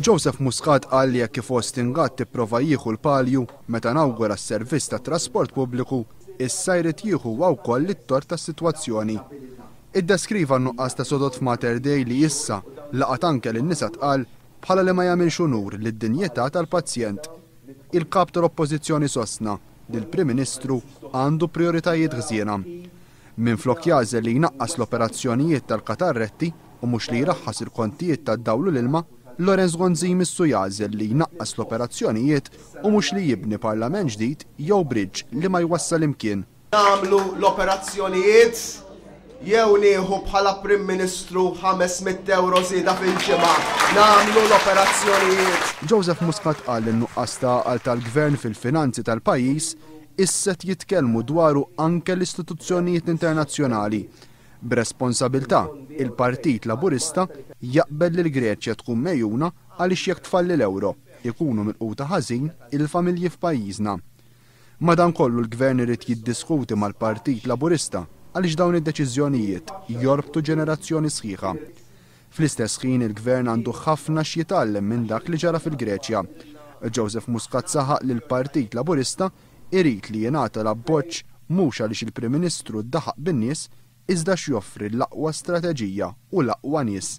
Joseph Muscat qal li hekk kif Austin Gatt ipprova jieħu l-palju meta nawgura s-servizz tat-trasport pubbliku, issa jrid jieħu huwa wkoll it-tort tas-sitwazzjoni. Iddeskriva n-nuqqas ta' sodod f'Mater Dei li issa, laqat anke lin-nisa tqal, bħala li ma jagħmilx unur lid-dinjità tal-pazjent. Il-Kap tal-Oppożizzjoni sostna li l-Prim Ministru għandu prijoritajiet ħżiena. Minflok jagħżel li jnaqqas l-operazzjonijiet tal-katarretti u mhux li jraħħas il-kontijiet tad-dawl u l-ilma, Lawrence Gonzi jmissu jagħżel li jnaqqas l-operazzjonijiet u mhux li jibni Parlament ġdid jew bridge li ma jwassal imkien. Nagħmlu l-operazzjonijiet jew nieħu bħala Prim Ministru ħames mitt ewro żieda fil-ġimgħa. Nagħmlu l-operazzjonijiet. Joseph Muscat qal li n-nuqqas ta' għaqal tal-Gvern fil-finanzi tal-pajjiż Isset jitkellmu dwaru anke l-istituzzjonijiet internazzjonali. B'responsabilità, il-Partit Laburista jaqbel li l-Greċja tkun megħjuna għaliex jekk tfalli l-euro, ikunu milquta ħażin il-familji f'pajjiżna. Madankollu l-Gvern irid jiddiskuti mal-Partit Laburista għaliex dawn id-deċiżjonijiet jorbtu ġenerazzjoni sħiħa. Fl-istess ħin il-Gvern għandu ħafna x'jitgħallem minn dak li ġara fil-Greċja. Joseph Muscat saħaq li l-Partit Laburista irid li jingħata l-appoġġ mhux għaliex il-Prim Ministru daħaq bin-nies iżda għax joffri l-aqwa strateġija u l-aqwa nies.